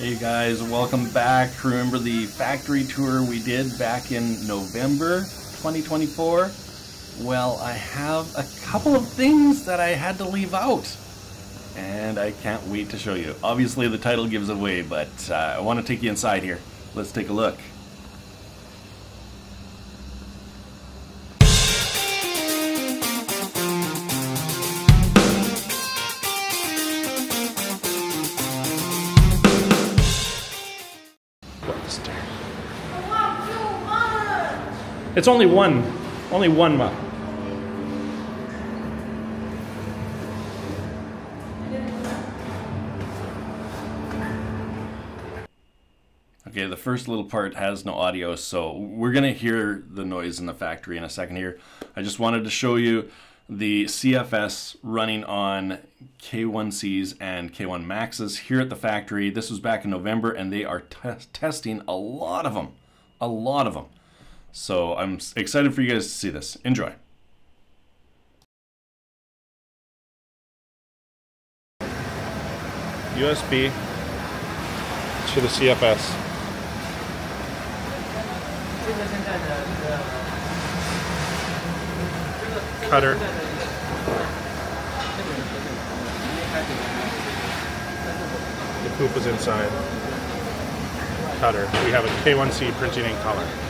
Hey guys, welcome back. Remember the factory tour we did back in November 2024? Well, I have a couple of things that I had to leave out. And I can't wait to show you. Obviously the title gives away, but uh, I want to take you inside here. Let's take a look. It's only one, only one ma. Okay, the first little part has no audio, so we're gonna hear the noise in the factory in a second here. I just wanted to show you the CFS running on K1Cs and K1 Maxes here at the factory. This was back in November and they are testing a lot of them, a lot of them. So I'm excited for you guys to see this. Enjoy. USB to the CFS. Cutter. The poop is inside. Cutter. We have a K1C printing in color.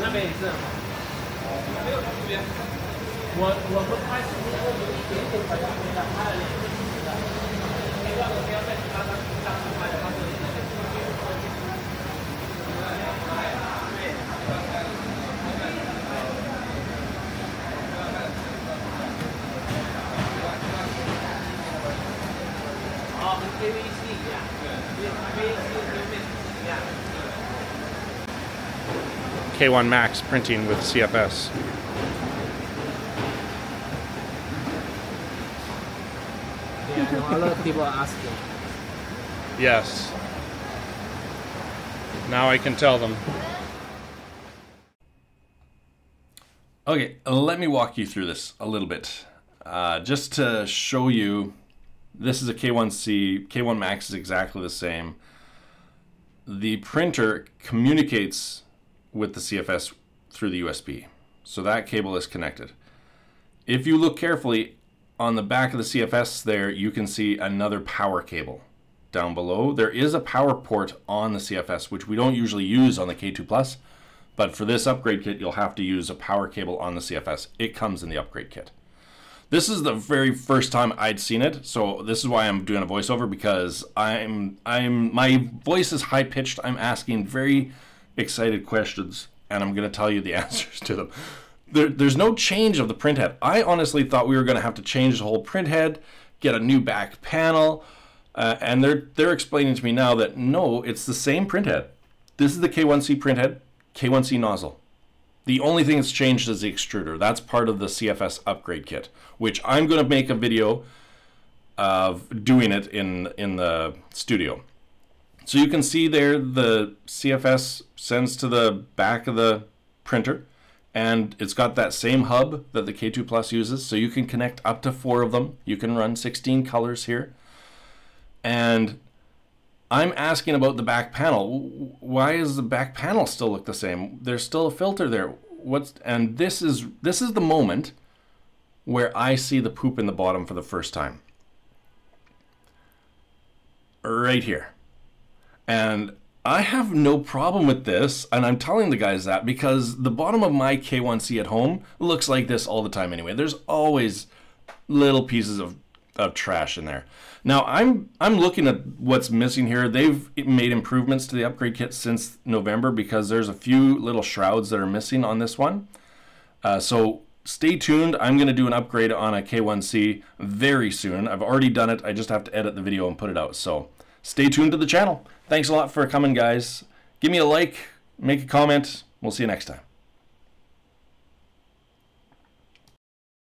那边也是。没有这边。我我们拍视频有一点点小问题的，拍了两次的。希望我不要再去当当当主拍的话，就那个视频就关机。好，跟 KVC 一样，跟 KVC。K1 Max printing with CFS. Yeah, a lot of people are asking. Yes. Now I can tell them. Okay, let me walk you through this a little bit. Uh, just to show you, this is a K1C, K1 Max is exactly the same. The printer communicates with the CFS through the USB. So that cable is connected. If you look carefully on the back of the CFS there, you can see another power cable down below. There is a power port on the CFS, which we don't usually use on the K2 Plus, but for this upgrade kit, you'll have to use a power cable on the CFS. It comes in the upgrade kit. This is the very first time I'd seen it, so this is why I'm doing a voiceover because I'm I'm my voice is high pitched. I'm asking very excited questions, and I'm going to tell you the answers to them. There, there's no change of the printhead. I honestly thought we were going to have to change the whole printhead, get a new back panel, uh, and they're they're explaining to me now that no, it's the same printhead. This is the K1C printhead, K1C nozzle. The only thing that's changed is the extruder. That's part of the CFS upgrade kit, which I'm going to make a video of doing it in in the studio. So you can see there the CFS sends to the back of the printer and it's got that same hub that the K2 Plus uses. So you can connect up to four of them. You can run 16 colors here. And I'm asking about the back panel. Why is the back panel still look the same? There's still a filter there. What's and this is this is the moment where I see the poop in the bottom for the first time. Right here. And I have no problem with this, and I'm telling the guys that because the bottom of my K1C at home looks like this all the time anyway. There's always little pieces of, of trash in there. Now I'm I'm looking at what's missing here. They've made improvements to the upgrade kit since November because there's a few little shrouds that are missing on this one. Uh, so stay tuned. I'm going to do an upgrade on a K1C very soon. I've already done it. I just have to edit the video and put it out. So stay tuned to the channel. Thanks a lot for coming, guys. Give me a like, make a comment. We'll see you next time.